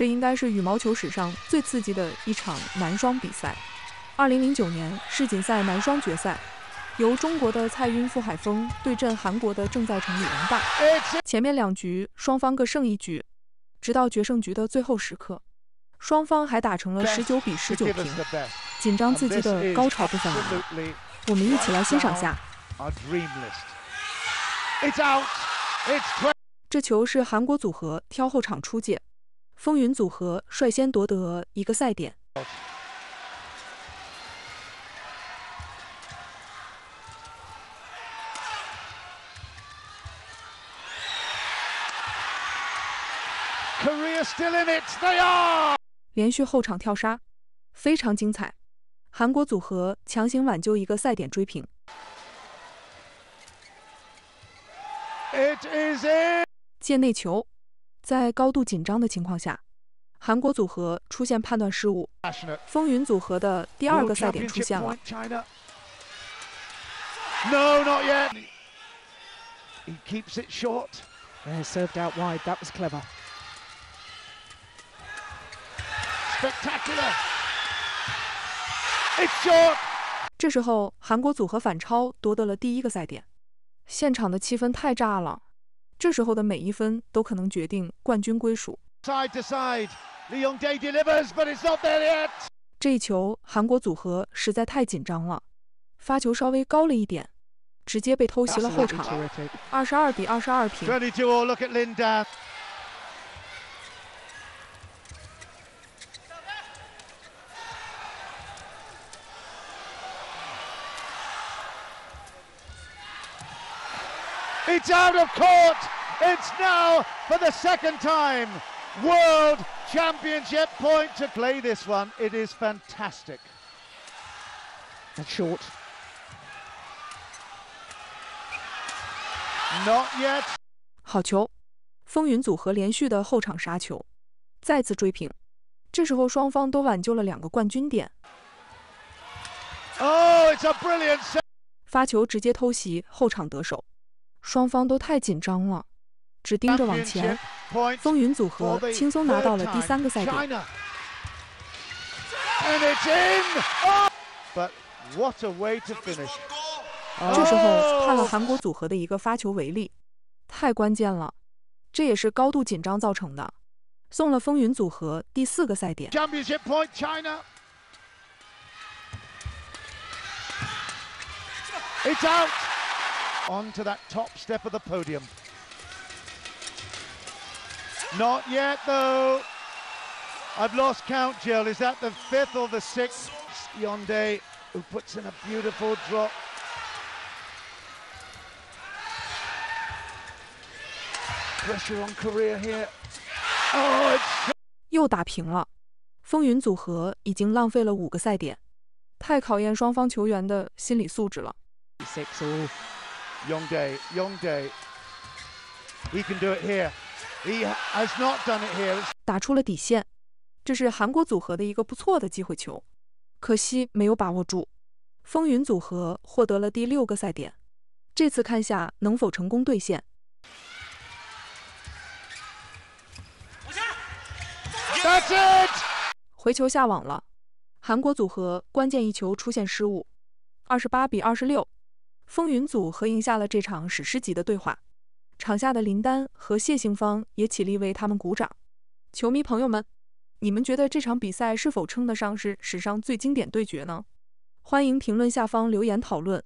这应该是羽毛球史上最刺激的一场男双比赛。二零零九年世锦赛男双决赛，由中国的蔡赟、傅海峰对阵韩国的郑在成、李荣大。前面两局双方各胜一局，直到决胜局的最后时刻，双方还打成了十九比十九平，紧张刺激的高潮部分来了。我们一起来欣赏下。这球是韩国组合挑后场出界，风云组合率先夺得一个赛点。Korea still in it, they are. 连续后场跳杀，非常精彩。韩国组合强行挽救一个赛点追平 it is a。界内球，在高度紧张的情况下，韩国组合出现判断失误，风云组合的第二个赛点出现了。No, not yet. He keeps it short. Yeah, served out wide. That was clever. Spectacular. It's short. 这时候，韩国组合反超夺得了第一个赛点，现场的气氛太炸了。这时候的每一分都可能决定冠军归属。Side to side. Lee Young-dae delivers, but it's not there yet. 这一球，韩国组合实在太紧张了，发球稍微高了一点，直接被偷袭了后场。二十二比二十二平。It's out of court. It's now for the second time. World Championship point to play this one. It is fantastic. And short. Not yet. 好球！风云组合连续的后场杀球，再次追平。这时候双方都挽救了两个冠军点。 Oh, it's a brilliant set. 发球直接偷袭后场得手， 双方都太紧张了，只盯着往前。风云组合轻松拿到了第三个赛点。But what a way to finish！这时候判了韩国组合的一个发球违例，太关键了，这也是高度紧张造成的，送了风云组合第四个赛点。jumping jippoint China。It's out. On to that top step of the podium. Not yet, though. I've lost count, Jill. Is that the fifth or the sixth? Yonde, who puts in a beautiful drop. Pressure on Korea here. Oh, it's 又打平了，风云组合已经浪费了五个赛点，太考验双方球员的心理素质了。 Six all. Yongdae, Yongdae. He can do it here. He has not done it here. 打出了底线，这是韩国组合的一个不错的机会球，可惜没有把握住。风云组合获得了第六个赛点，这次看下能否成功兑现。That's it! 回球下网了，韩国组合关键一球出现失误，二十八比二十六，风云组合赢下了这场史诗级的对话。场下的林丹和谢杏芳也起立为他们鼓掌。球迷朋友们，你们觉得这场比赛是否称得上是史上最经典对决呢？欢迎评论下方留言讨论。